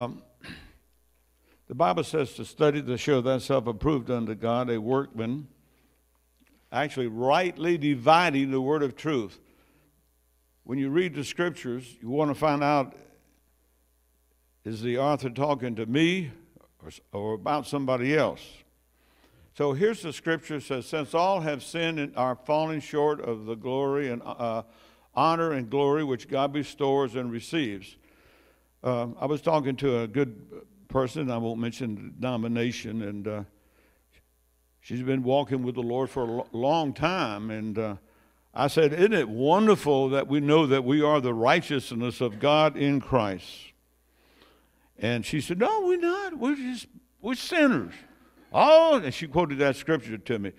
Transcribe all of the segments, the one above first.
Um, the Bible says to study to show thyself approved unto God, a workman, actually rightly dividing the word of truth. When you read the scriptures, you want to find out is the author talking to me or, or about somebody else? So here's the scripture says, Since all have sinned and are falling short of the glory and uh, honor and glory which God bestows and receives. Um, I was talking to a good person, I won't mention denomination, and uh, she's been walking with the Lord for a lo- long time. And uh, I said, Isn't it wonderful that we know that we are the righteousness of God in Christ? And she said, No, we're not. We're just, we're sinners. All, and she quoted that scripture to me.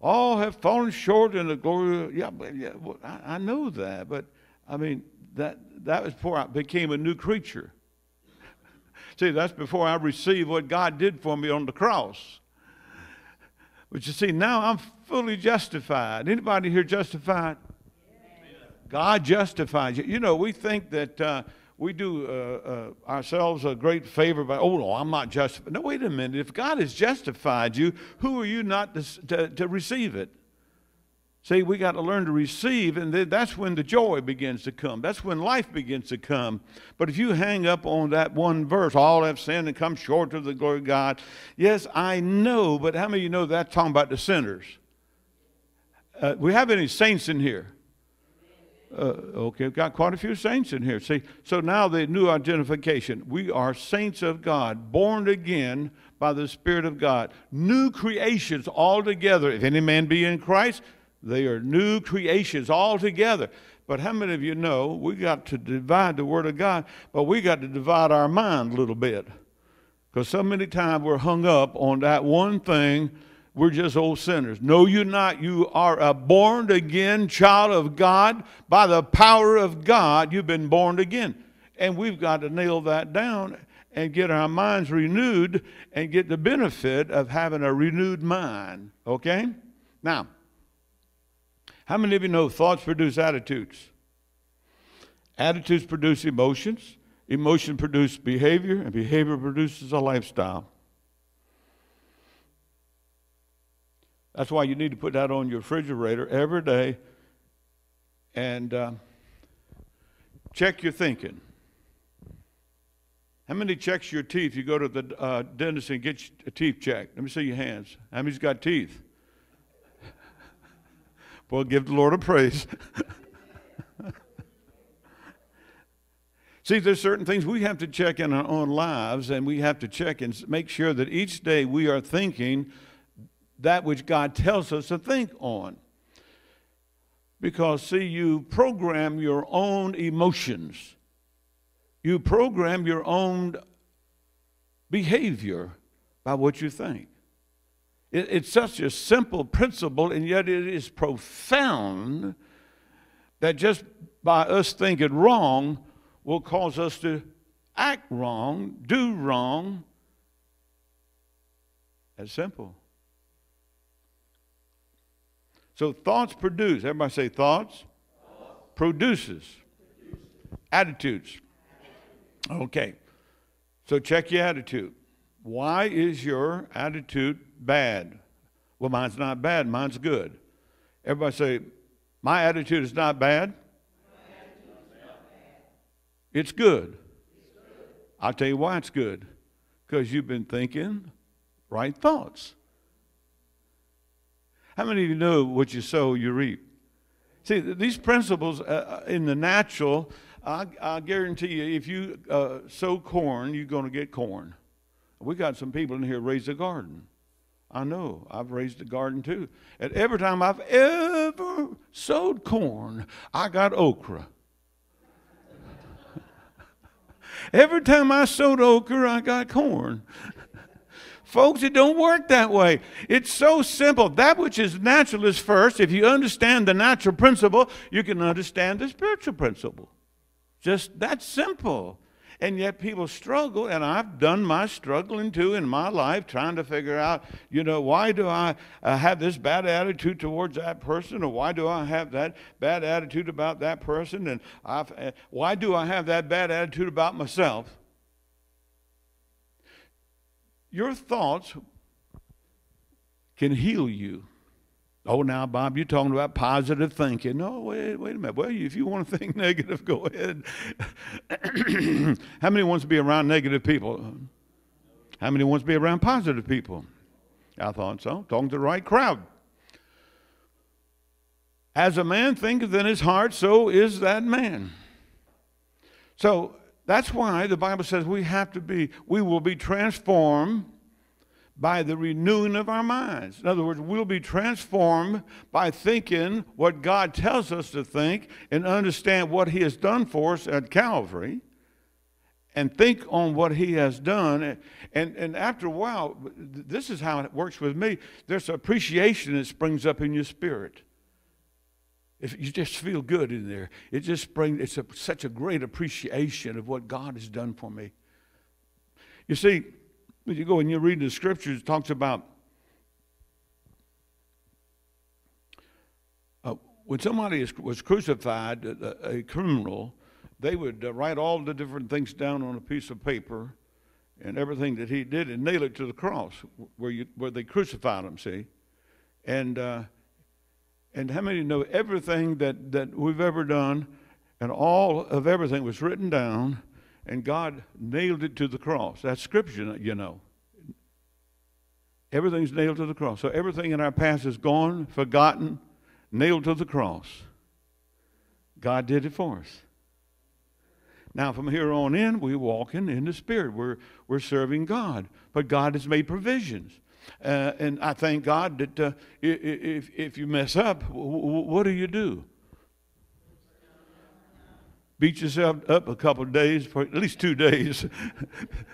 All have fallen short in the glory. Yeah, yeah well, I, I know that, but I mean, that, that was before I became a new creature. see, that's before I received what God did for me on the cross. But you see, now I'm fully justified. Anybody here justified? God justifies you. You know, we think that uh, we do uh, uh, ourselves a great favor by, oh, no, I'm not justified. No, wait a minute. If God has justified you, who are you not to, to, to receive it? See, we got to learn to receive, and that's when the joy begins to come. That's when life begins to come. But if you hang up on that one verse, all have sinned and come short of the glory of God, yes, I know, but how many of you know that's talking about the sinners? Uh, we have any saints in here? Uh, okay, we've got quite a few saints in here. See, so now the new identification. We are saints of God, born again by the Spirit of God, new creations altogether. If any man be in Christ, they are new creations altogether. But how many of you know we got to divide the Word of God, but we got to divide our mind a little bit? Because so many times we're hung up on that one thing. We're just old sinners. No, you're not. You are a born again child of God. By the power of God, you've been born again. And we've got to nail that down and get our minds renewed and get the benefit of having a renewed mind. Okay? Now, how many of you know thoughts produce attitudes? Attitudes produce emotions, emotion produces behavior, and behavior produces a lifestyle. That's why you need to put that on your refrigerator every day and uh, check your thinking. How many checks your teeth? You go to the uh, dentist and get a teeth checked. Let me see your hands. How many's got teeth? Well, give the Lord a praise. See, there's certain things we have to check in our own lives, and we have to check and make sure that each day we are thinking that which God tells us to think on. Because, see, you program your own emotions, you program your own behavior by what you think. It, it's such a simple principle, and yet it is profound that just by us thinking wrong will cause us to act wrong, do wrong. That's simple. So thoughts produce. Everybody say thoughts. thoughts. Produces. Produce. Attitudes. Okay. So check your attitude. Why is your attitude bad? Well, mine's not bad, mine's good. Everybody say, My attitude is not bad. It's good. I'll tell you why it's good. Because you've been thinking right thoughts. How many of you know what you sow, you reap? See, these principles uh, uh in the natural, I, I, guarantee you, if you uh, sow corn, you're going to get corn. We got some people in here raise a garden. I know. I've raised a garden too. And every time I've ever sowed corn, I got okra. every time I sowed okra, I got corn. Folks, it don't work that way. It's so simple. That which is natural is first. If you understand the natural principle, you can understand the spiritual principle. Just that simple. And yet people struggle, and I've done my struggling too in my life, trying to figure out, you know, why do I uh, have this bad attitude towards that person, or why do I have that bad attitude about that person, and I've, uh, why do I have that bad attitude about myself? your thoughts can heal you. Oh, now, Bob, you're talking about positive thinking. No, wait, wait a minute. Well, if you want to think negative, go ahead. How many wants to be around negative people? How many wants to be around positive people? I thought so. Talking to the right crowd. As a man thinketh in his heart, so is that man. So that's why the Bible says we have to be, we will be transformed by the renewing of our minds. In other words, we'll be transformed by thinking what God tells us to think and understand what He has done for us at Calvary and think on what He has done. And, and after a while, this is how it works with me there's appreciation that springs up in your spirit. If you just feel good in there, it just brings it's a, such a great appreciation of what God has done for me. You see, when you go and you read the scriptures, it talks about uh, when somebody is, was crucified, a, a criminal, they would uh, write all the different things down on a piece of paper and everything that he did and nail it to the cross where, you, where they crucified him, see? And, uh, and how many know everything that, that we've ever done and all of everything was written down and God nailed it to the cross. That's scripture, you know. Everything's nailed to the cross. So everything in our past is gone, forgotten, nailed to the cross. God did it for us. Now, from here on in, we're walking in the Spirit. We're, we're serving God. But God has made provisions. Uh, and I thank God that uh, if, if you mess up, what do you do? Beat yourself up a couple of days, for at least two days.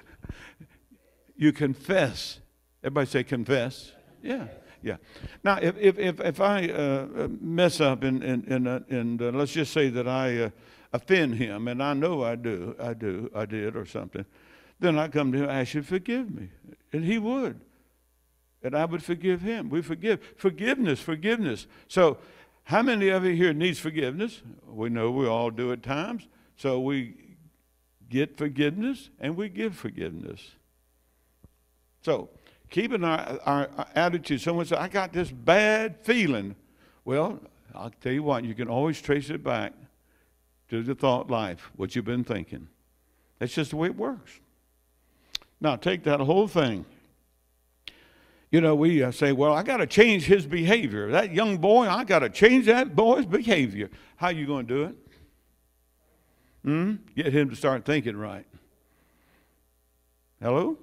you confess. Everybody say confess. Yeah, yeah. Now, if, if, if, if I uh, mess up and, and, and, uh, and uh, let's just say that I uh, offend him, and I know I do, I do, I did or something, then I come to him ask you forgive me. And he would. And I would forgive him. We forgive. Forgiveness, forgiveness. So how many of you here needs forgiveness? We know we all do at times. So we get forgiveness and we give forgiveness. So keeping our, our, attitude, someone said, I got this bad feeling. Well, I'll tell you what, you can always trace it back to the thought life, what you've been thinking. That's just the way it works. Now, take that whole thing you know, we uh, say, well, I got to change his behavior. That young boy, I got to change that boy's behavior. How you going to do it? Hmm? Get him to start thinking right. Hello?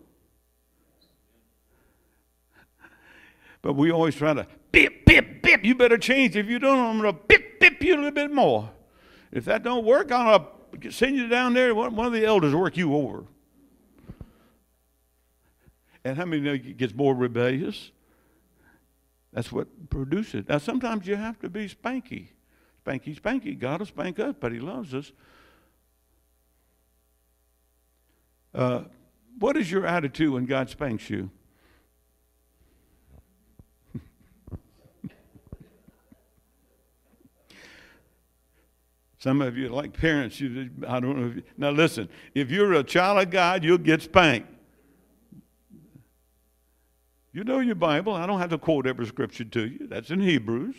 But we always try to bip, bip, bip. You better change. If you don't, I'm going to bip, bip you a little bit more. If that don't work, I'm going to send you down there. One of the elders work you over. And how many know it gets more rebellious? That's what produces. Now, sometimes you have to be spanky. Spanky, spanky. God will spank us, but He loves us. Uh, what is your attitude when God spanks you? Some of you, like parents, you, I don't know. You, now, listen, if you're a child of God, you'll get spanked. You know your Bible. I don't have to quote every scripture to you. That's in Hebrews.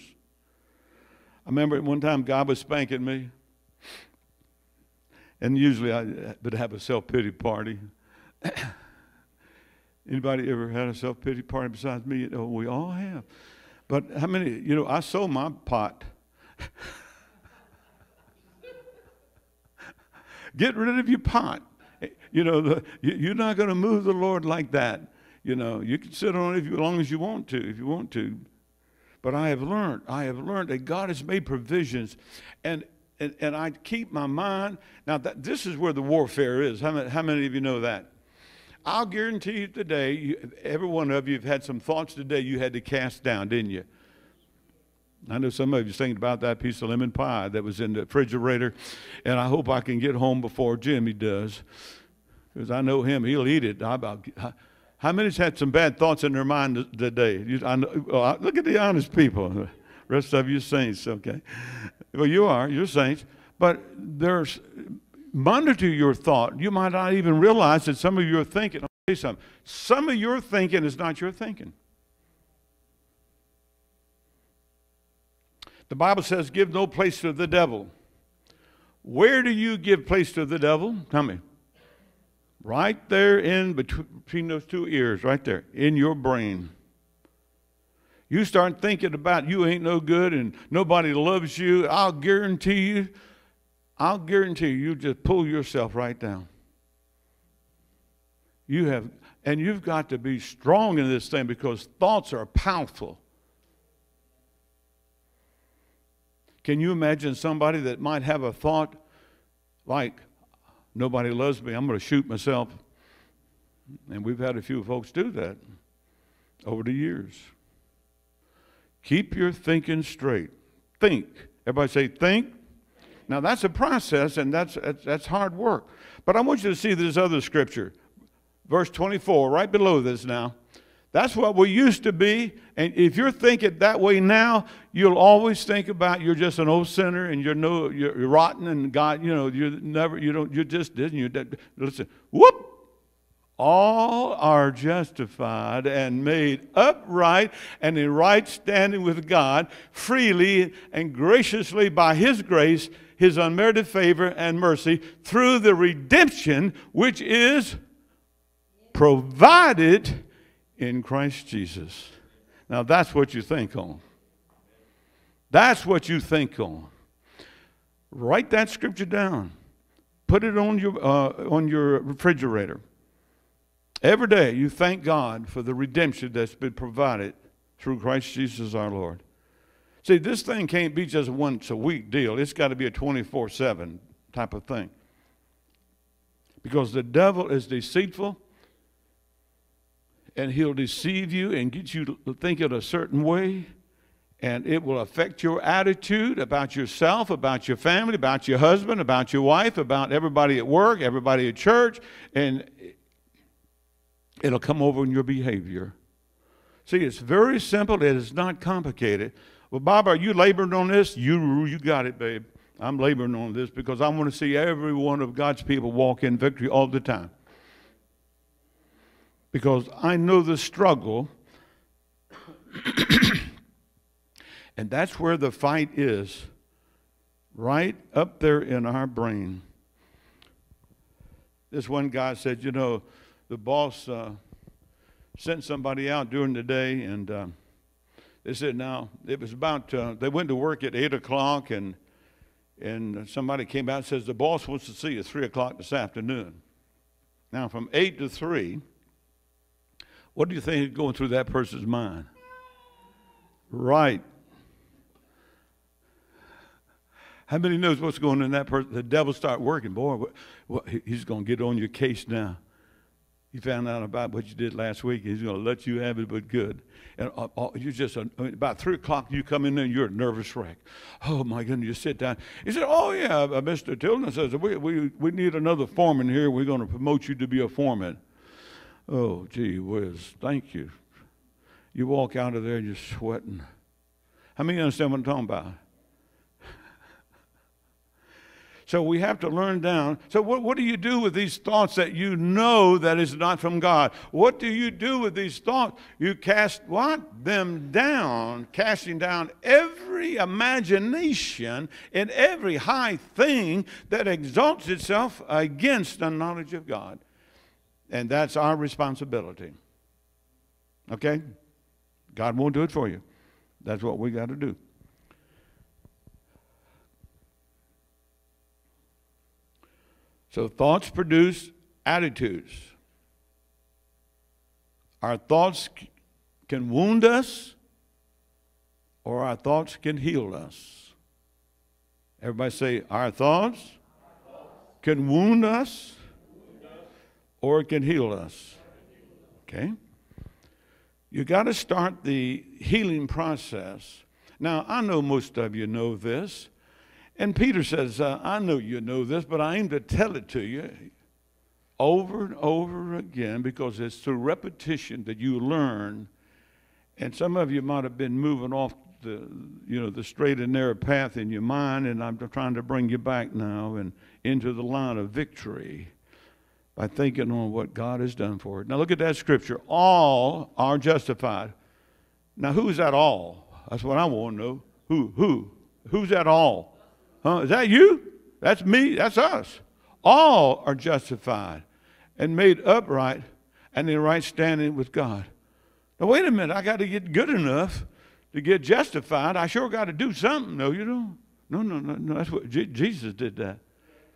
I remember one time God was spanking me. And usually I uh, would have a self pity party. Anybody ever had a self pity party besides me? Oh, we all have. But how many, you know, I sold my pot. Get rid of your pot. You know, the, you're not going to move the Lord like that. You know, you can sit on it as long as you want to, if you want to. But I have learned, I have learned that God has made provisions. And and, and I keep my mind. Now, that, this is where the warfare is. How many, how many of you know that? I'll guarantee you today, you, every one of you have had some thoughts today you had to cast down, didn't you? I know some of you thinking about that piece of lemon pie that was in the refrigerator, and I hope I can get home before Jimmy does, because I know him; he'll eat it. I about how many's had some bad thoughts in their mind today? You, I look at the honest people. rest of you saints, okay? Well, you are, you're saints. But there's monitor your thought. You might not even realize that some of you are thinking, I'll tell you something. Some of your thinking is not your thinking. The Bible says, give no place to the devil. Where do you give place to the devil? Tell me. Right there in between those two ears, right there, in your brain. You start thinking about you ain't no good and nobody loves you, I'll guarantee you, I'll guarantee you, you just pull yourself right down. You have, and you've got to be strong in this thing because thoughts are powerful. Can you imagine somebody that might have a thought like, nobody loves me, I'm going to shoot myself? And we've had a few folks do that over the years. Keep your thinking straight. Think. Everybody say, think. Now, that's a process, and that's, that's, hard work. But I want you to see this other scripture, verse 24, right below this now. That's what we used to be. And if you're thinking that way now, you'll always think about you're just an old sinner and you're no you're, rotten and God, you know, you're never you don't you just didn't you listen. Whoop! All are justified and made upright and in right standing with God freely and graciously by His grace, His unmerited favor and mercy through the redemption which is provided in Christ Jesus. Now that's what you think on. That's what you think on. Write that scripture down. Put it on your, uh, on your refrigerator. Every day you thank God for the redemption that's been provided through Christ Jesus our Lord. See, this thing can't be just once a week deal. It's got to be a 24 7 type of thing. Because the devil is deceitful and he'll deceive you and get you to think it a certain way and it will affect your attitude about yourself, about your family, about your husband, about your wife, about everybody at work, everybody at church, and it'll come over in your behavior. See, it's very simple. It is not complicated. Well, Bob, are you laboring on this? You, you got it, babe. I'm laboring on this because I want to see every one of God's people walk in victory all the time because I know the struggle. and that's where the fight is, right up there in our brain. This one guy said, You know, the boss uh, sent somebody out during the day, and uh, they said, Now, it was about, uh, they went to work at 8 o'clock, and, and somebody came out and says, The boss wants to see you at 3 o'clock this afternoon. Now, from 8 to 3, what do you think is going through that person's mind? Right. How many knows what's going on in that person? The devil start working. Boy, what, what, he's going to get on your case now. He found out about what you did last week. He's going to let you have it, but good. And uh, uh, you just uh, about three o'clock, you come in there and you're a nervous wreck. Oh my goodness! You sit down. He said, "Oh yeah, uh, Mr. Tilden says we, we we need another foreman here. We're going to promote you to be a foreman." Oh, gee whiz, thank you. You walk out of there and you're sweating. How many understand what I'm talking about? So we have to learn down. So what, what do you do with these thoughts that you know that is not from God? What do you do with these thoughts? You cast what? Them down, casting down every imagination and every high thing that exalts itself against the knowledge of God. And that's our responsibility. Okay? God won't do it for you. That's what we got to do. So thoughts produce attitudes. Our thoughts can wound us, or our thoughts can heal us. Everybody say, Our thoughts, can wound us, or it can heal us. Okay? You got to start the healing process. Now, I know most of you know this. And Peter says, uh, I know you know this, but I aim to tell it to you over and over again because it's through repetition that you learn. And some of you might have been moving off the, you know, the straight and narrow path in your mind, and I'm trying to bring you back now and into the line of victory. By thinking on what God has done for it. Now look at that scripture. All are justified. Now who's that all? That's what I want to know. Who? Who? Who's that all? Huh? Is that you? That's me. That's us. All are justified and made upright and in right standing with God. Now wait a minute. I got to get good enough to get justified. I sure got to do something. No, you don't. No, no, no, no. That's what Jesus did that.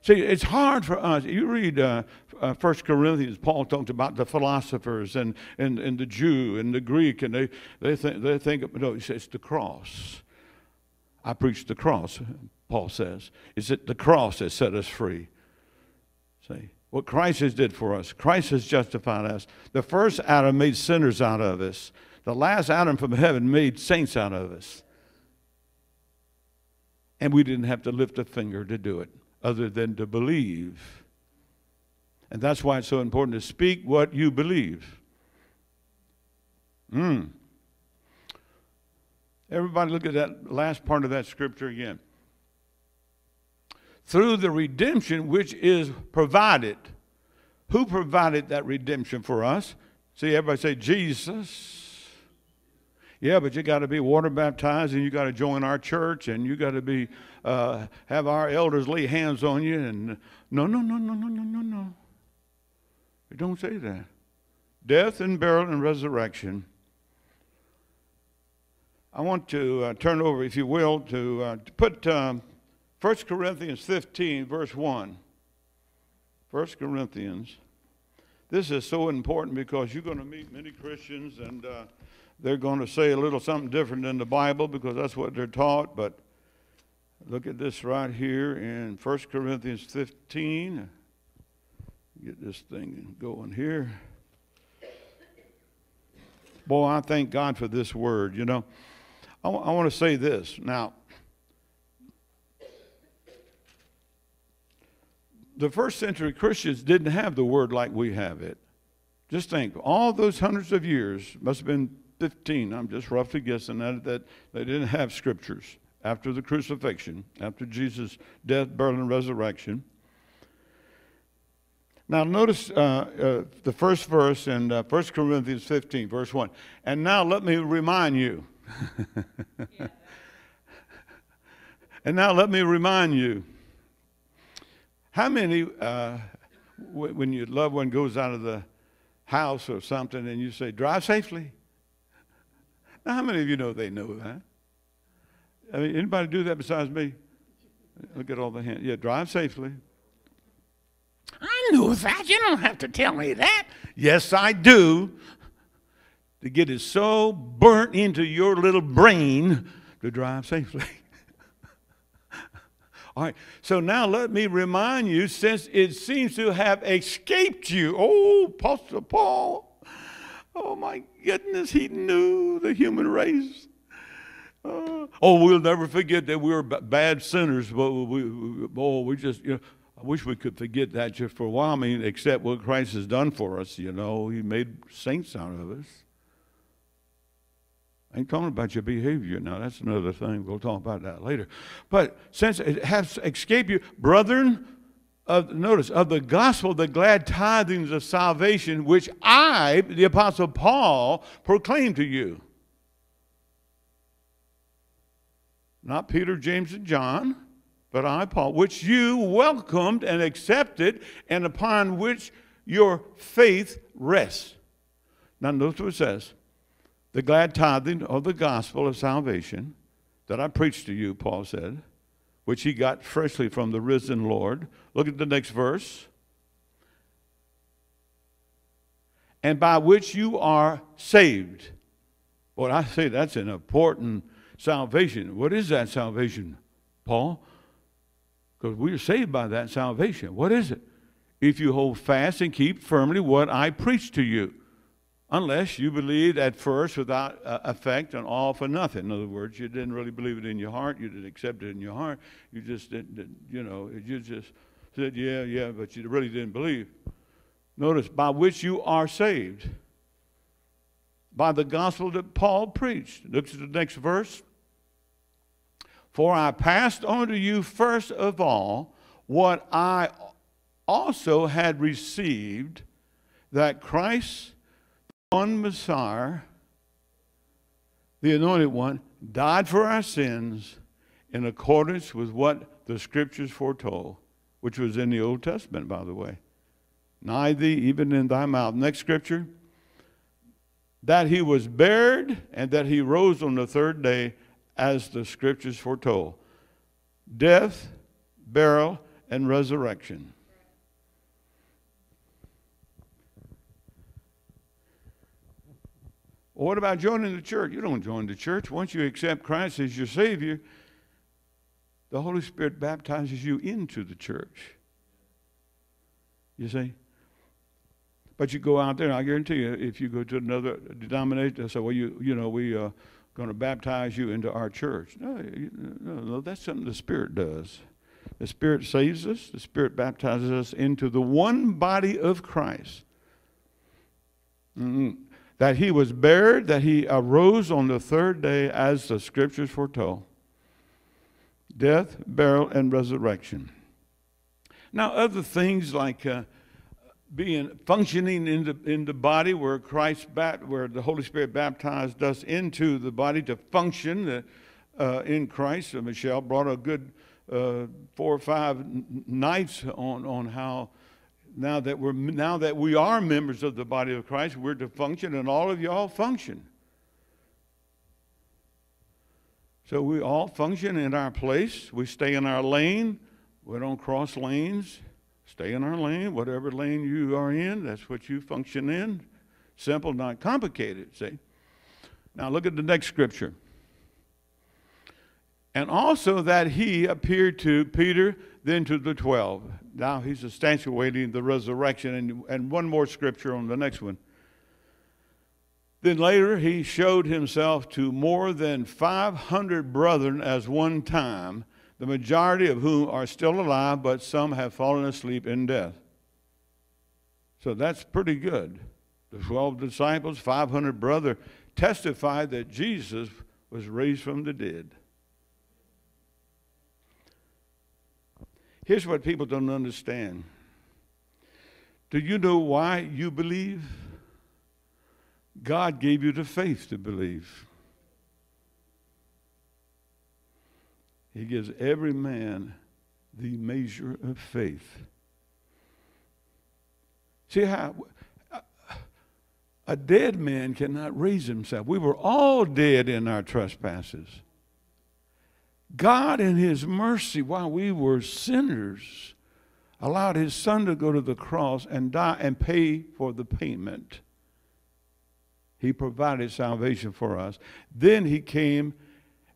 See, it's hard for us. You read uh, uh, 1 Corinthians, Paul talks about the philosophers and, and, and the Jew and the Greek, and they, they, think, they think, no, he says, it's the cross. I preach the cross, Paul says. Is it the cross that set us free? See, what Christ has did for us. Christ has justified us. The first Adam made sinners out of us. The last Adam from heaven made saints out of us. And we didn't have to lift a finger to do it other than to believe. And that's why it's so important to speak what you believe. Mm. Everybody, look at that last part of that scripture again. Through the redemption which is provided. Who provided that redemption for us? See, everybody say, Jesus. Yeah, but you got to be water baptized and you got to join our church and you got to be uh, have our elders lay hands on you and no, no, no, no, no, no, no, no. It don't say that. Death and burial and resurrection. I want to uh, turn over, if you will, to, uh, to put um, 1 Corinthians 15, verse 1. 1 Corinthians. This is so important because you're going to meet many Christians and uh, they're going to say a little something different than the Bible because that's what they're taught. But look at this right here in 1 Corinthians 15. Get this thing going here. Boy, I thank God for this word. You know, I, I want to say this. Now, the first century Christians didn't have the word like we have it. Just think, all those hundreds of years must have been 15, I'm just roughly guessing that, that they didn't have scriptures after the crucifixion, after Jesus' death, burial, and resurrection. Now, notice uh, uh, the first verse in uh, 1 Corinthians 15, verse 1. And now let me remind you. and now let me remind you. How many, uh, when your loved one goes out of the house or something and you say, drive safely? Now, how many of you know they know that? I mean, anybody do that besides me? Look at all the hands. Yeah, drive safely. I knew that. You don't have to tell me that. Yes, I do. To get it so burnt into your little brain to drive safely. All right, so now let me remind you, since it seems to have escaped you, oh, Apostle Paul, Oh my goodness, he knew the human race. Uh, oh, we'll never forget that we were b- bad sinners, but we, we, oh, we just, you know, I wish we could forget that just for a while. I mean, except what Christ has done for us, you know, He made saints out of us. I ain't talking about your behavior now. That's another thing. We'll talk about that later. But since it has escaped you, brethren, of, notice, of the gospel, the glad tidings of salvation, which I, the Apostle Paul, proclaim to you. Not Peter, James, and John, but I, Paul, which you welcomed and accepted, and upon which your faith rests. Now, notice what it says the glad tidings of the gospel of salvation that I preached to you, Paul said which he got freshly from the risen Lord. Look at the next verse. And by which you are saved. Well, I say that's an important salvation. What is that salvation, Paul? Because we are saved by that salvation. What is it? If you hold fast and keep firmly what I preach to you unless you believed at first without uh, effect and all for nothing. In other words, you didn't really believe it in your heart. You didn't accept it in your heart. You just didn't, you know, you just said, yeah, yeah, but you really didn't believe. Notice, by which you are saved. By the gospel that Paul preached. Look at the next verse. For I passed on to you first of all what I also had received that Christ, one Messiah, the anointed one, died for our sins in accordance with what the scriptures foretold, which was in the Old Testament, by the way. Nigh thee, even in thy mouth. Next scripture. That he was buried and that he rose on the third day, as the scriptures foretold. Death, burial, and resurrection. Well, what about joining the church? You don't join the church. Once you accept Christ as your Savior, the Holy Spirit baptizes you into the church. You see? But you go out there, and I guarantee you, if you go to another denomination, they say, well, you, you know, we are uh, going to baptize you into our church. No, no, no, that's something the Spirit does. The Spirit saves us, the Spirit baptizes us into the one body of Christ. Mm-hmm that he was buried, that he arose on the third day as the scriptures foretold. Death, burial, and resurrection. Now, other things like uh, being functioning in the, in the body where Christ, bat, where the Holy Spirit baptized us into the body to function uh, in Christ. Uh, Michelle brought a good uh, four or five nights on, on how now that we're now that we are members of the body of Christ, we're to function, and all of y'all function. So we all function in our place. We stay in our lane. We don't cross lanes. Stay in our lane. Whatever lane you are in, that's what you function in. Simple, not complicated. See. Now look at the next scripture. And also that he appeared to Peter, then to the twelve. Now he's substantiating the resurrection. And, and one more scripture on the next one. Then later he showed himself to more than 500 brethren as one time, the majority of whom are still alive, but some have fallen asleep in death. So that's pretty good. The 12 disciples, 500 brother testified that Jesus was raised from the dead. Here's what people don't understand. Do you know why you believe? God gave you the faith to believe. He gives every man the measure of faith. See how a dead man cannot raise himself. We were all dead in our trespasses. God, in His mercy, while we were sinners, allowed His Son to go to the cross and die and pay for the payment. He provided salvation for us. Then He came,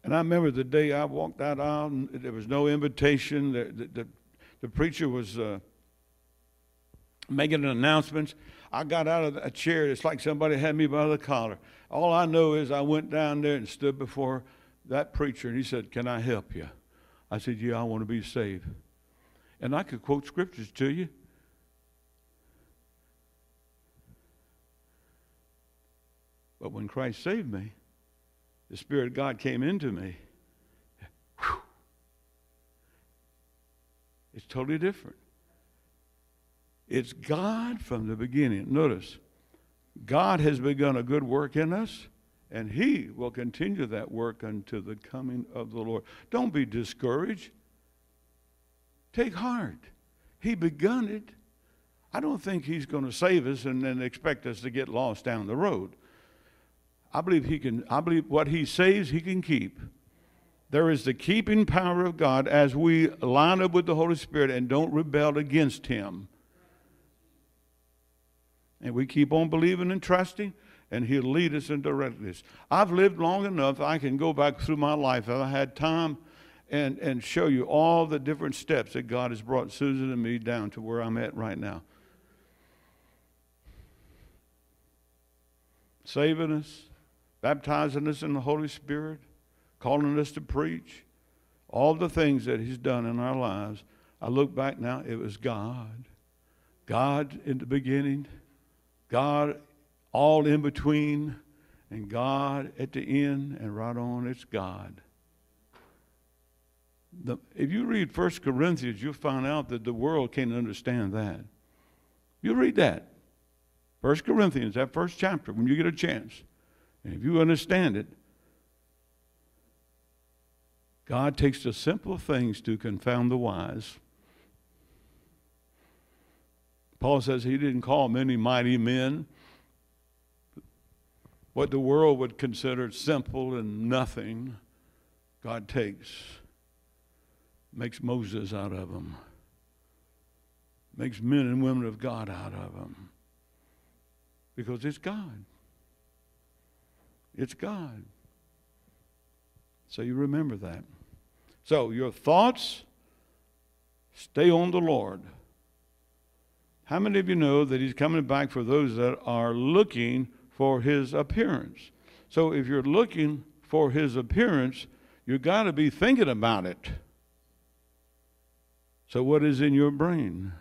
and I remember the day I walked that aisle, there was no invitation. The, the, the, the preacher was uh, making announcements. I got out of a chair. It's like somebody had me by the collar. All I know is I went down there and stood before that preacher and he said, Can I help you? I said, Yeah, I want to be saved. And I could quote scriptures to you. But when Christ saved me, the Spirit of God came into me. Whew, it's totally different. It's God from the beginning. Notice, God has begun a good work in us and he will continue that work until the coming of the Lord. Don't be discouraged. Take heart. He begun it. I don't think he's going to save us and then expect us to get lost down the road. I believe he can I believe what he saves he can keep. There is the keeping power of God as we line up with the Holy Spirit and don't rebel against him. And we keep on believing and trusting and He'll lead us and direct us. I've lived long enough, I can go back through my life. I've had time and, and show you all the different steps that God has brought Susan and me down to where I'm at right now. Saving us, baptizing us in the Holy Spirit, calling us to preach, all the things that He's done in our lives. I look back now, it was God. God in the beginning, God all in between, and God at the end, and right on, it's God. The, if you read 1 Corinthians, you'll find out that the world can't understand that. You read that. 1 Corinthians, that first chapter, when you get a chance. And if you understand it, God takes the simple things to confound the wise. Paul says he didn't call many mighty men what the world would consider simple and nothing. God takes, makes Moses out of them, makes men and women of God out of them. Because it's God. It's God. So you remember that. So your thoughts stay on the Lord. How many of you know that He's coming back for those that are looking for His appearance? So if you're looking for His appearance, you've got to be thinking about it. So, what is in your brain?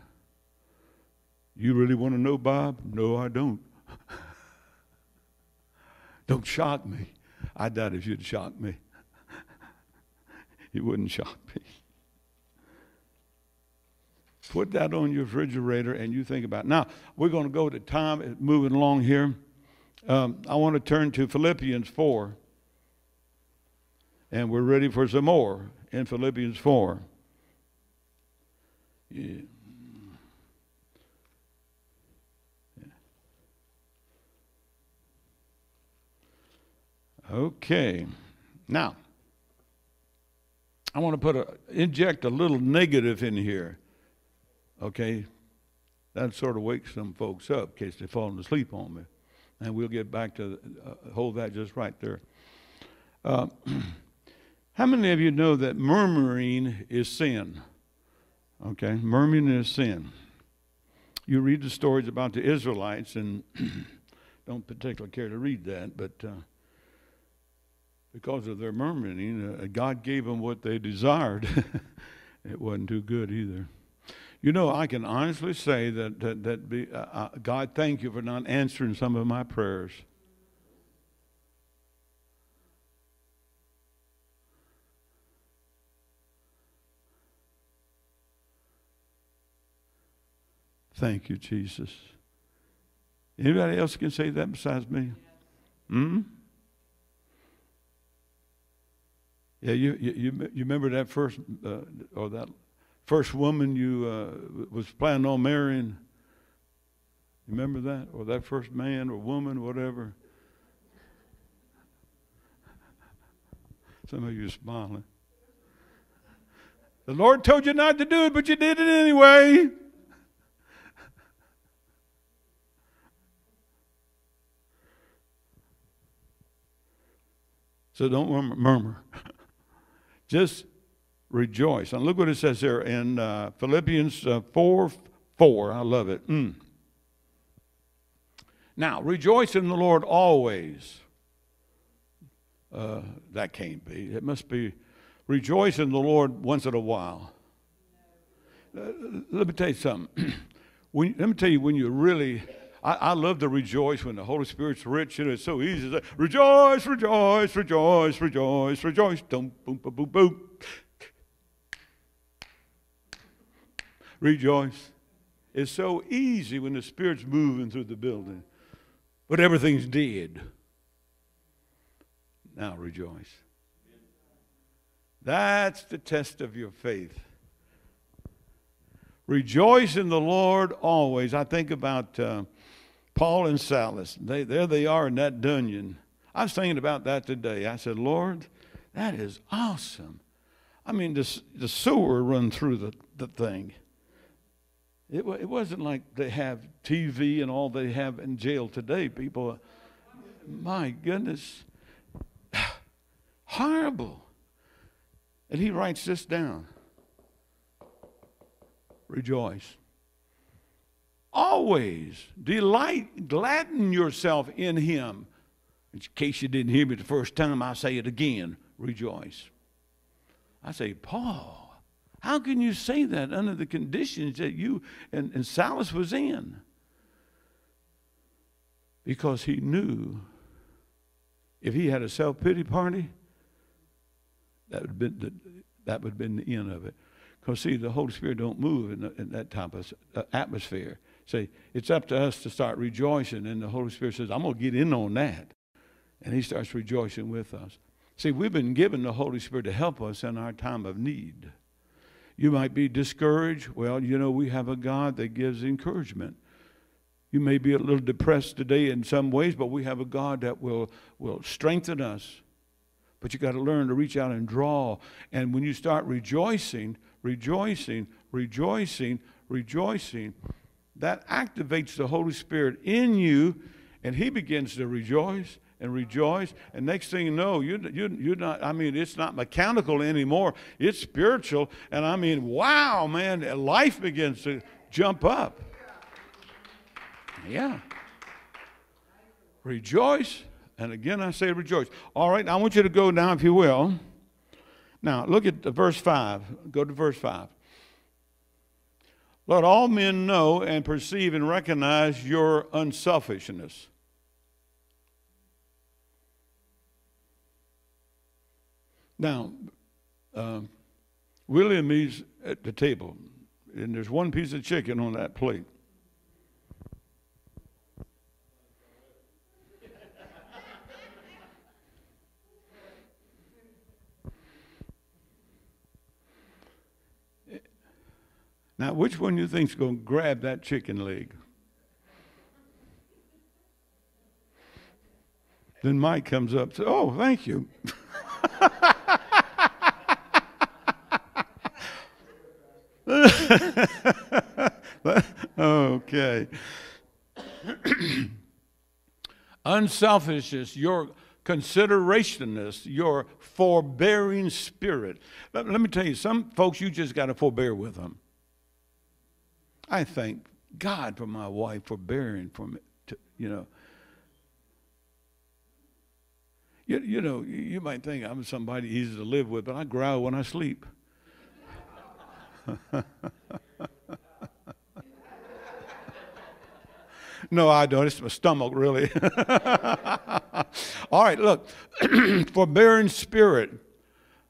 You really want to know, Bob? No, I don't. don't shock me. I doubt if you'd shock me. you wouldn't shock me. Put that on your refrigerator and you think about it. Now, we're going to go to time, moving along here. Um, I want to turn to Philippians 4. And we're ready for some more in Philippians 4. Yeah. Okay. Now, I want to put a inject a little negative in here. Okay? That sort of wakes some folks up in case they're falling asleep on me. And we'll get back to uh, hold that just right there. Uh, how many of you know that murmuring is sin? Okay, murmuring is sin. You read the stories about the Israelites, and don't particularly care to read that, but uh, because of their murmuring, uh, God gave them what they desired. it wasn't too good either. You know, I can honestly say that, that, that be, uh, uh, God, thank you for not answering some of my prayers. Thank you, Jesus. Anybody else can say that besides me? Hmm? Yeah, you, you, you remember that first, uh, or that first woman you uh, was planning on marrying? Remember that? Or that first man or woman, whatever? Some of you are smiling. The Lord told you not to do it, but you did it anyway. So don't murmur. Just rejoice. And look what it says here in uh, Philippians uh, 4 4. I love it. Mm. Now, rejoice in the Lord always. Uh, that can't be. It must be rejoice in the Lord once in a while. Uh, let me tell you something. when, let me tell you when you really I, I, love to rejoice when the Holy Spirit's rich. You know, it's so easy to say, rejoice, rejoice, rejoice, rejoice, rejoice. Boom, boom, boom, boom, boom. Rejoice. It's so easy when the Spirit's moving through the building, but everything's dead. Now rejoice. That's the test of your faith. Rejoice in the Lord always. I think about uh, Paul and Silas. They, there they are in that dungeon. I was thinking about that today. I said, Lord, that is awesome. I mean, the, the sewer run through the, the thing. It, it wasn't like they have TV and all they have in jail today. People, my goodness, horrible. And he writes this down Rejoice. Always delight, gladden yourself in him. In case you didn't hear me the first time, I say it again rejoice. I say, Paul, how can you say that under the conditions that you and, and Silas was in? Because he knew if he had a self pity party, that would have been the, that would have been the end of it. Because see, the Holy Spirit don't move in, the, in that type of uh, atmosphere. See, it's up to us to start rejoicing, and the Holy Spirit says, "I'm gonna get in on that," and He starts rejoicing with us. See, we've been given the Holy Spirit to help us in our time of need. You might be discouraged. Well, you know, we have a God that gives encouragement. You may be a little depressed today in some ways, but we have a God that will, will strengthen us. But you got to learn to reach out and draw. And when you start rejoicing, rejoicing, rejoicing, rejoicing, that activates the Holy Spirit in you, and He begins to rejoice and rejoice. And next thing you know, you, you, you're not, I mean, it's not mechanical anymore, it's spiritual. And I mean, wow, man, life begins to jump up. Yeah. Rejoice. And again, I say rejoice. All right, I want you to go now, if you will. Now, look at verse 5. Go to verse 5. Let all men know and perceive and recognize your unselfishness. Now, uh, William is at the table, and there's one piece of chicken on that plate. Now, which one do you think's going to grab that chicken leg? Then Mike comes up and says, Oh, thank you. okay. Unselfishness, your considerationness, your forbearing spirit. Let, let, me tell you, some folks, you just got to forbear with them. I thank God for my wife for bearing for me, to, you know. You, you know, you might think I'm somebody easy to live with, but I growl when I sleep. no, I don't. It's my stomach, really. All right, look. Forbearing spirit.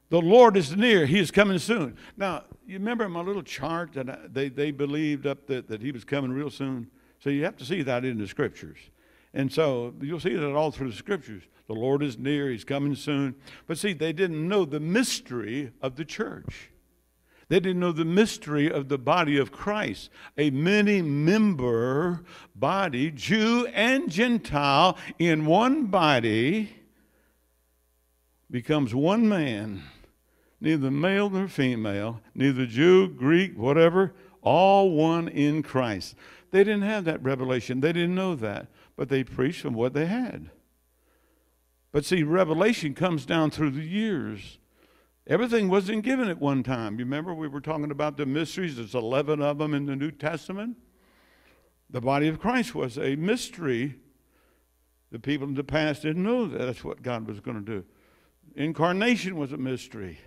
The Lord is near. He is coming soon. Now, you remember my little chart that I, they, they believed up that, that he was coming real soon? So you have to see that in the scriptures. And so you'll see that all through the scriptures. The Lord is near, He's coming soon. But see, they didn't know the mystery of the church. They didn't know the mystery of the body of Christ, a many member body, Jew and Gentile, in one body, becomes one man neither male nor female, neither Jew, Greek, whatever, all one in Christ. They didn't have that revelation. They didn't know that, but they preached from what they had. But see, revelation comes down through the years. Everything wasn't given at one time. You remember we were talking about the mysteries? There's 11 of them in the New Testament. The body of Christ was a mystery. The people in the past didn't know that. That's what God was going to do. Incarnation was a mystery.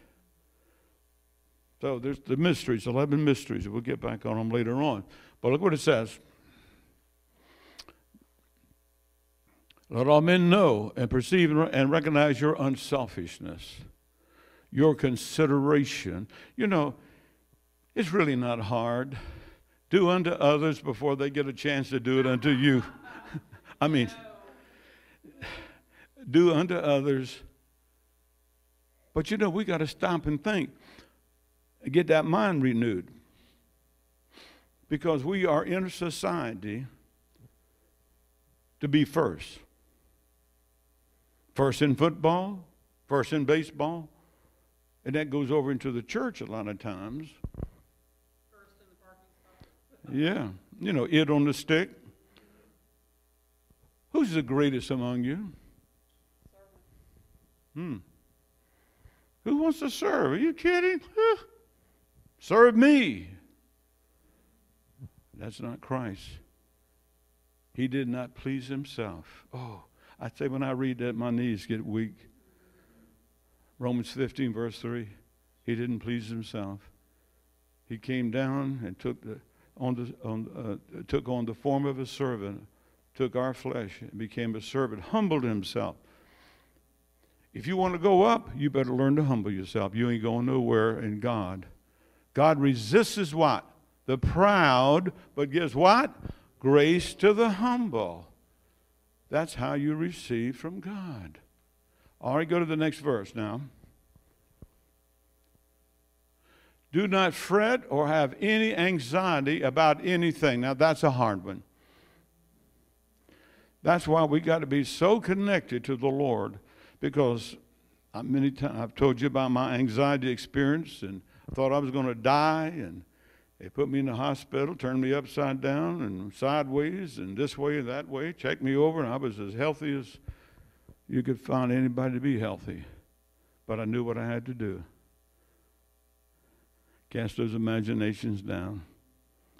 So there's the mysteries, 11 mysteries. We'll get back on them later on. But look what it says. Let all men know and perceive and recognize your unselfishness, your consideration. You know, it's really not hard. Do unto others before they get a chance to do it unto you. I mean, do unto others. But you know, we got to stop and think get that mind renewed. Because we are in a society to be first. First in football, first in baseball, and that goes over into the church a lot of times. Yeah, you know, it on the stick. Who's the greatest among you? Hmm. Who wants to serve? Are you kidding? Serve me. That's not Christ. He did not please himself. Oh, I say when I read that, my knees get weak. Romans 15, verse 3. He didn't please himself. He came down and took, the, on the, on, uh, took on the form of a servant, took our flesh, and became a servant, humbled himself If you want to go up, you better learn to humble yourself. You ain't going nowhere in God. God resists what? The proud, but gives what? Grace to the humble. That's how you receive from God. All right, go to the next verse now. Do not fret or have any anxiety about anything. Now, that's a hard one. That's why we got to be so connected to the Lord because many times I've told you about my anxiety experience and I thought I was going to die and they put me in the hospital, turned me upside down and sideways and this way and that way, checked me over, and I was as healthy as you could find anybody to be healthy. But I knew what I had to do. Cast those imaginations down.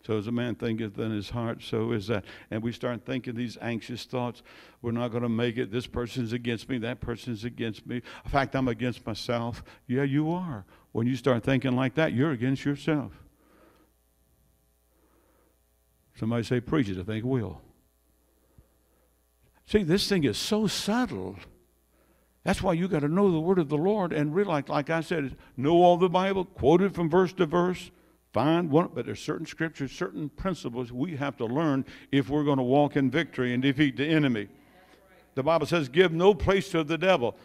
So as a man thinketh in his heart, so is that. And we start thinking these anxious thoughts. We're not going to make it. This person's against me. That person's against me. In fact, I'm against myself. Yeah, you are. When you start thinking like that, you're against yourself. Somebody say, preach it. I think will. See, this thing is so subtle. That's why you got to know the word of the Lord and realize, like I said, know all the Bible, quote it from verse to verse, find one, but there's certain scriptures, certain principles we have to learn if we're going to walk in victory and defeat the enemy. The Bible says, give no place to the devil.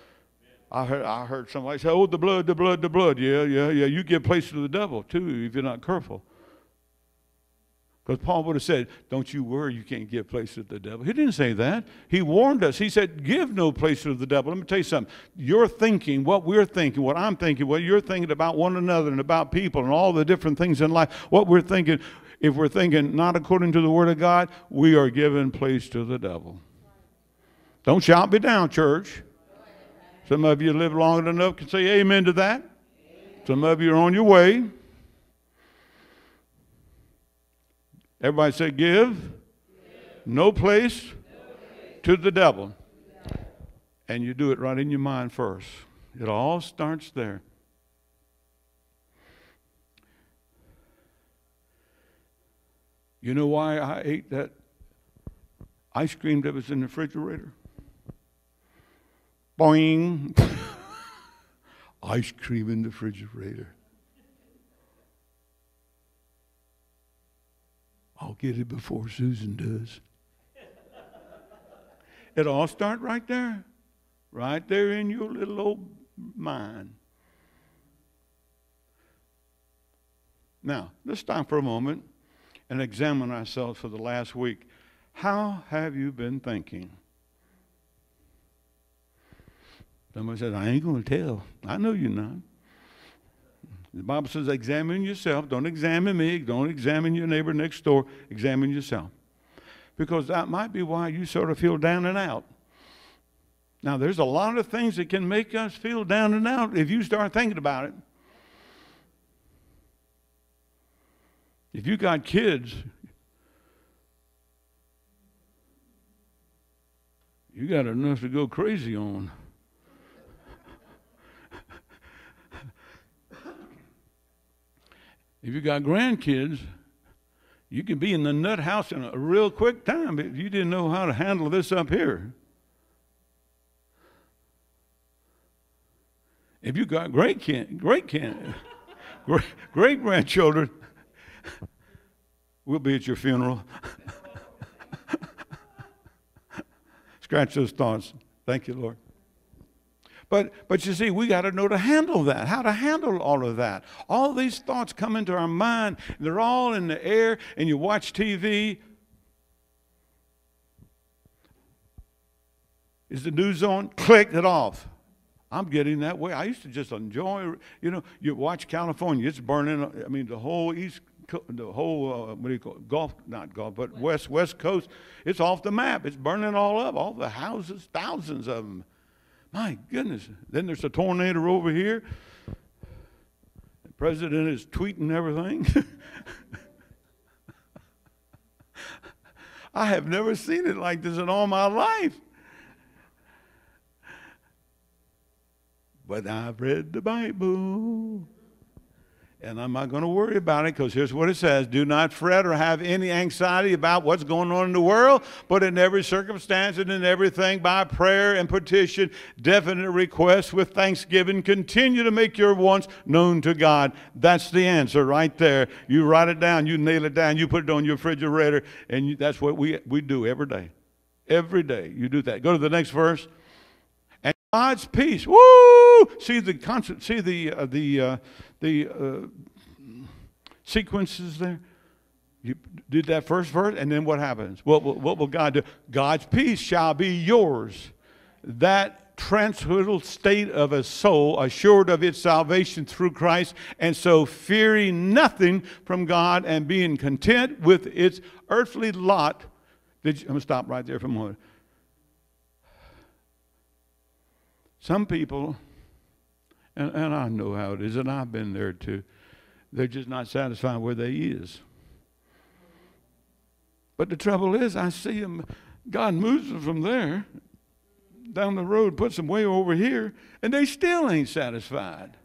I heard, I heard somebody say, oh, the blood, the blood, the blood. Yeah, yeah, yeah. You give place to the devil, too, if you're not careful. Paul would have said, Don't you worry, you can't give place to the devil. He didn't say that. He warned us. He said, Give no place to the devil. Let me tell you something. You're thinking, what we're thinking, what I'm thinking, what you're thinking about one another and about people and all the different things in life, what we're thinking, if we're thinking not according to the Word of God, we are giving place to the devil. Don't shout me down, church. Some of you live long enough can say amen to that. Some of you are on your way. Everybody say, give. give. No, place no place to the devil. And you do it right in your mind first. It all starts there. You know why I ate that ice cream that was in the refrigerator? Boing. ice cream in the refrigerator. I'll get it before Susan does. it all start right there. Right there in your little old mind. Now, let's stop for a moment and examine ourselves for the last week. How have you been thinking? Somebody said, I ain't going to tell. I know you're not. The Bible says, examine yourself. Don't examine me. Don't examine your neighbor next door. Examine yourself. Because that might be why you sort of feel down and out. Now, there's a lot of things that can make us feel down and out if you start thinking about it. If you got kids, you got enough to go crazy on. If you got grandkids, you can be in the nut house in a real quick time if you didn't know how to handle this up here. If you got great kin, great kin, great, great grandchildren, we'll be at your funeral. Scratch those thoughts. Thank you, Lord. But, but you see, we got to know to handle that, how to handle all of that. All these thoughts come into our mind, they're all in the air, and you watch TV. Is the news on? Click it off. I'm getting that way. I used to just enjoy, you know, you watch California, it's burning, I mean, the whole East the whole uh, what do you call it? Gulf, not Gulf, but West West Coast. It's off the map. It's burning all up. All the houses, thousands of them. My goodness. Then there's a tornado over here. The president is tweeting everything. I have never seen it like this in all my life. But I've read the Bible. And I'm not going to worry about it because here's what it says Do not fret or have any anxiety about what's going on in the world, but in every circumstance and in everything, by prayer and petition, definite requests with thanksgiving, continue to make your wants known to God. That's the answer right there. You write it down, you nail it down, you put it on your refrigerator, and you, that's what we, we do every day. Every day you do that. Go to the next verse. God's peace. Woo! See the constant. See the uh, the uh, the uh, sequences there. You did that first verse, and then what happens? What will, what will God do? God's peace shall be yours. That tranquil state of a soul, assured of its salvation through Christ, and so fearing nothing from God and being content with its earthly lot. Did you, I'm going to stop right there for a moment. Some people, and, and I know how it is, and I've been there too, they're just not satisfied where they is. But the trouble is, I see them, God moves them from there down the road, puts them way over here, and they still ain't satisfied.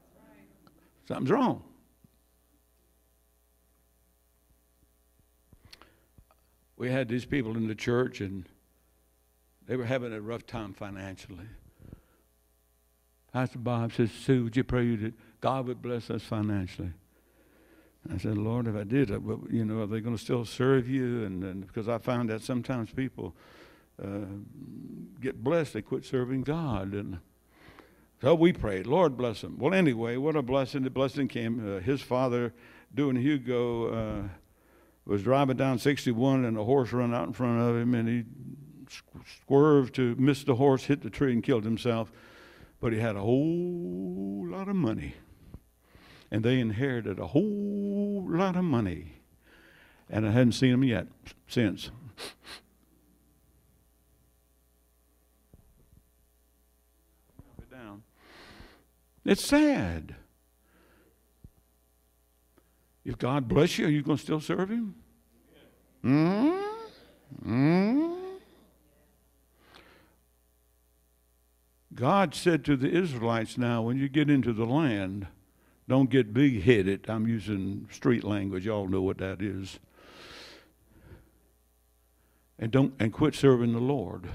Something's wrong. We had these people in the church, and they were having a rough time financially. Pastor Bob says, Sue, would you pray that God would bless us financially? I said, Lord, if I did, you know, are they going to still serve you? And, and because I found that sometimes people uh, get blessed, they quit serving God. And so we prayed, Lord bless them. Well, anyway, what a blessing. The blessing came. Uh, his father, doing Hugo, uh, was driving down 61 and a horse ran out in front of him and he swerved to miss the horse, hit the tree, and killed himself but he had a whole lot of money. And they inherited a whole lot of money. And I hadn't seen them yet since. It's sad. If God bless you, are you going to still serve Him? Mm-hmm. Mm-hmm. God said to the Israelites now, when you get into the land, don't get big headed. I'm using street language. Y'all know what that is. And don't and quit serving the Lord.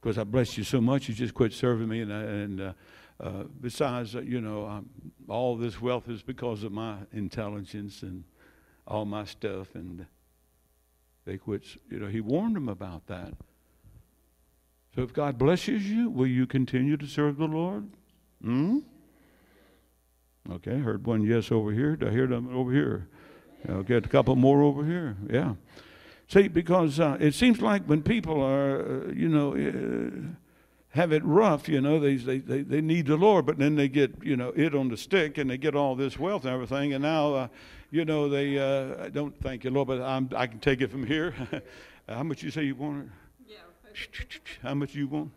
Because I blessed you so much, you just quit serving me. And, and uh, uh, besides, uh, you know, um, all this wealth is because of my intelligence and all my stuff. And they quit. You know, he warned them about that. So if God blesses you, will you continue to serve the Lord? Hmm? Okay, I heard one yes over here. I hear them over here? I'll get a couple more over here. Yeah. See, because uh, it seems like when people are, uh, you know, uh, have it rough, you know, they, they, they, they, need the Lord, but then they get, you know, it on the stick and they get all this wealth and everything. And now, uh, you know, they uh, don't thank you, Lord, but I'm, I can take it from here. How much you say you want it? How much do you want?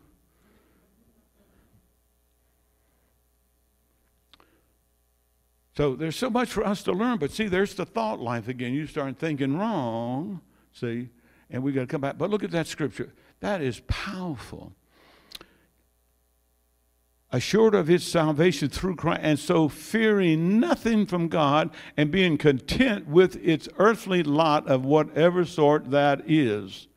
So there's so much for us to learn, but see, there's the thought life again. You start thinking wrong, see, and we got to come back. But look at that scripture. That is powerful. Assured of his salvation through Christ, and so fearing nothing from God and being content with its earthly lot of whatever sort that is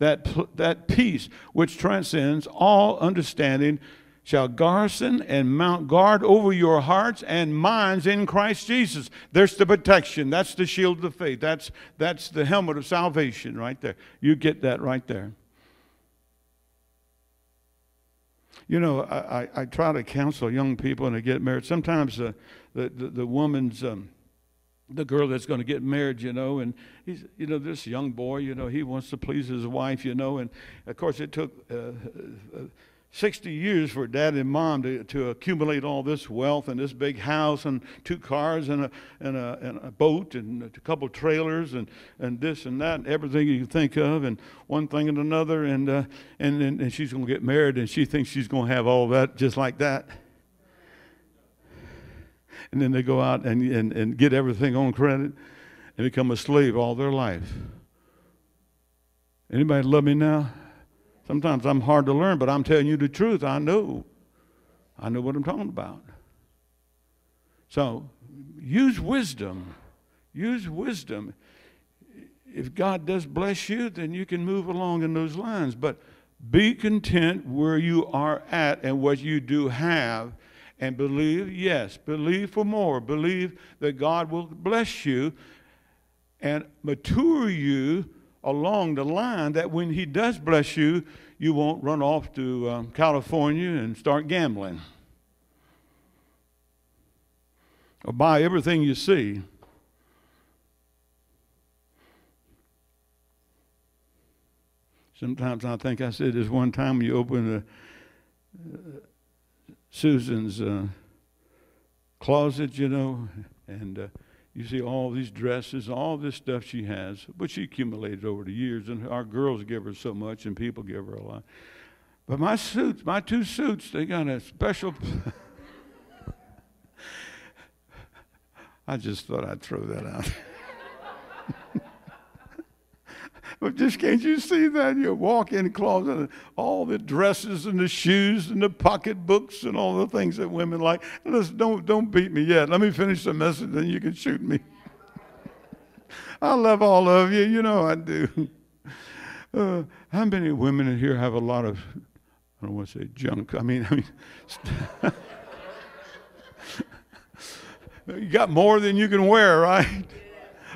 that, that peace which transcends all understanding shall garrison and mount guard over your hearts and minds in Christ Jesus. There's the protection. That's the shield of faith. That's, that's the helmet of salvation right there. You get that right there. You know, I, I, I try to counsel young people and they get married. Sometimes uh, the, the, the woman's. Um, the girl that's going to get married, you know, and he's, you know, this young boy, you know, he wants to please his wife, you know, and of course it took uh, uh, 60 years for dad and mom to, to accumulate all this wealth and this big house and two cars and a, and a, and a boat and a couple trailers and, and this and that and everything you can think of and one thing and another. And, uh, and, and, and she's going to get married and she thinks she's going to have all that just like that and then they go out and, and, and get everything on credit and become a slave all their life. Anybody love me now? Sometimes I'm hard to learn, but I'm telling you the truth. I know. I know what I'm talking about. So use wisdom. Use wisdom. If God does bless you, then you can move along in those lines. But be content where you are at and what you do have. And believe, yes, believe for more. Believe that God will bless you and mature you along the line that when He does bless you, you won't run off to um, California and start gambling or buy everything you see. Sometimes I think I said this one time you open uh, Susan's uh, closet, you know, and uh, you see all these dresses, all this stuff she has, but she accumulated over the years, and our girls give her so much, and people give her a lot. But my suits, my two suits, they got a special. I just thought I'd throw that out. But just can't you see that? You walk in closet and all the dresses and the shoes and the pocketbooks and all the things that women like. Listen, don't, don't beat me yet. Let me finish the message, then you can shoot me. I love all of you. You know I do. Uh, how many women in here have a lot of, I don't want to say junk. I mean, I mean, you got more than you can wear, right?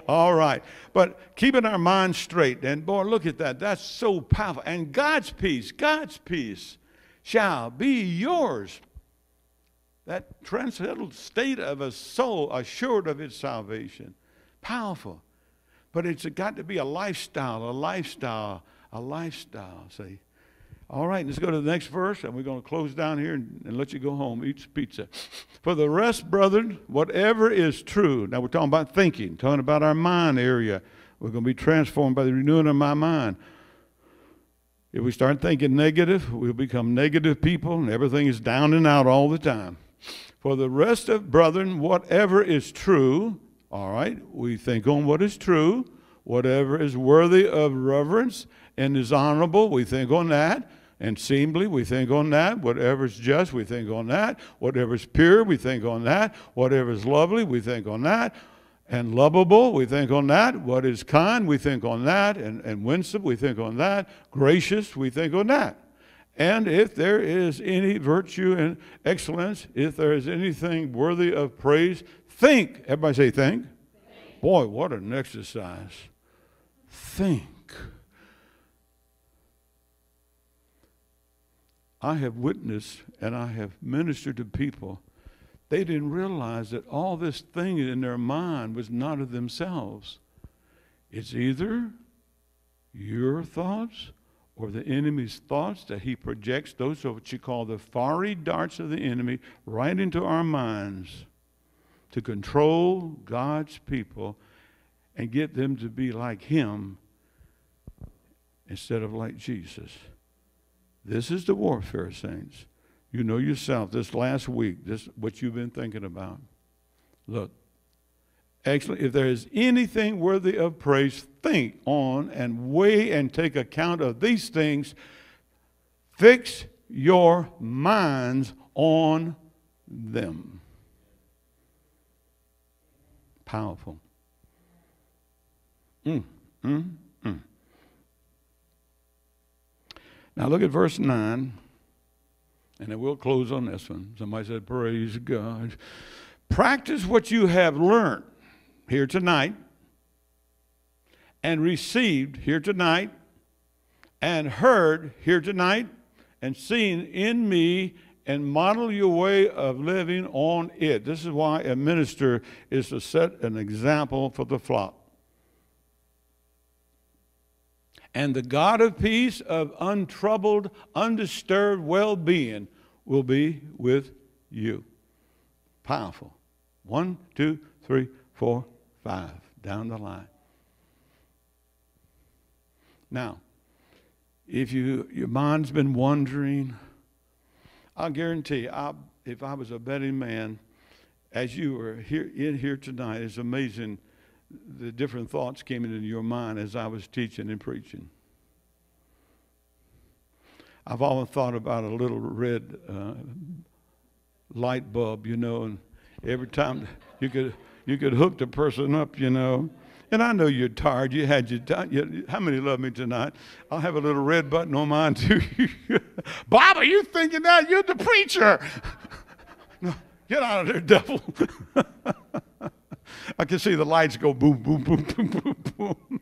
All right. But keeping our minds straight. And boy, look at that. That's so powerful. And God's peace, God's peace shall be yours. That transcendental state of a soul assured of its salvation. Powerful. But it's got to be a lifestyle, a lifestyle, a lifestyle. See? All right, let's go to the next verse, and we're going to close down here and, and, let you go home, eat pizza. For the rest, brethren, whatever is true. Now we're talking about thinking, talking about our mind area. We're going to be transformed by the renewing of my mind. If we start thinking negative, we'll become negative people, and everything is down and out all the time. For the rest of brethren, whatever is true, all right, we think on what is true, whatever is worthy of reverence and is honorable, we think on that. And seemly, we think on that. Whatever is just, we think on that. Whatever is pure, we think on that. Whatever is lovely, we think on that. And lovable, we think on that. What is kind, we think on that. And, and winsome, we think on that. Gracious, we think on that. And if there is any virtue and excellence, if there is anything worthy of praise, think. Everybody say think. think. Boy, what an exercise. Think. I have witnessed and I have ministered to people. They didn't realize that all this thing in their mind was not of themselves. It's either your thoughts or the enemy's thoughts that he projects, those are what you call the fiery darts of the enemy, right into our minds to control God's people and get them to be like him instead of like Jesus. This is the warfare, saints. You know yourself this last week, this what you've been thinking about. Look, actually, if there is anything worthy of praise, think on and weigh and take account of these things. Fix your minds on them. Powerful. Mm, mm, mm. Now look at verse 9, and then we'll close on this one. Somebody said, Praise God. Practice what you have learned here tonight, and received here tonight, and heard here tonight, and seen in me, and model your way of living on it. This is why a minister is to set an example for the flock. And the God of peace, of untroubled, undisturbed well being, will be with you. Powerful. One, two, three, four, five, down the line. Now, if you, your mind's been wandering, I'll guarantee I, if I was a betting man, as you were here in here tonight, it's amazing the different thoughts came into your mind as I was teaching and preaching. I've often thought about a little red uh, light bulb, you know, and Every time you could, you could hook the person up, you know. And I know you're tired. You had your time. How many love me tonight? I'll have a little red button on mine too. Bob, are you thinking that? You're the preacher. no, get out of there, devil. I can see the lights go boom, boom, boom, boom, boom, boom.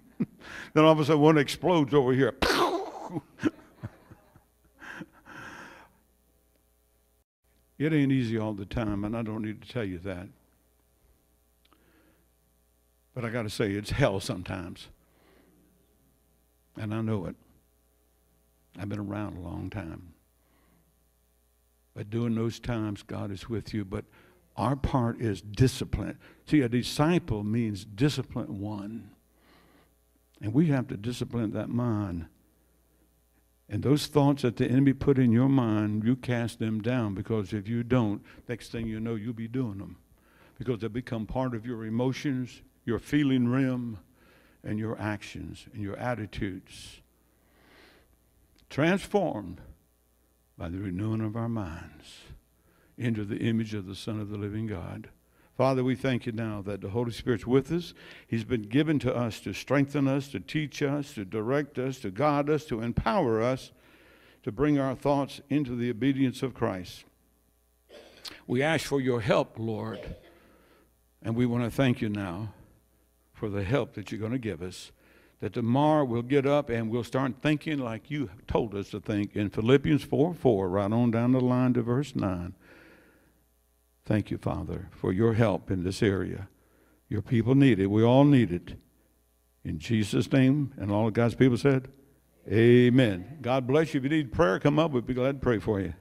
then all of a sudden one explodes over here. it ain't easy all the time, and I don't need to tell you that. But I got to say, it's hell sometimes. And I know it. I've been around a long time. But during those times, God is with you. But our part is discipline. See, a disciple means discipline one. And we have to discipline that mind. And those thoughts that the enemy put in your mind, you cast them down because if you don't, next thing you know, you'll be doing them because they become part of your emotions, your feeling realm, and your actions and your attitudes. Transformed by the renewing of our minds into the image of the Son of the living God. Father, we thank you now that the Holy Spirit's with us. He's been given to us to strengthen us, to teach us, to direct us, to guide us, to empower us, to bring our thoughts into the obedience of Christ. We ask for your help, Lord, and we want to thank you now for the help that you're going to give us. That tomorrow we'll get up and we'll start thinking like you told us to think in Philippians 4 4, right on down the line to verse 9. Thank you, Father, for your help in this area. Your people need it. We all need it. In Jesus' name, and all of God's people said, Amen. God bless you. If you need prayer, come up. We'd be glad to pray for you.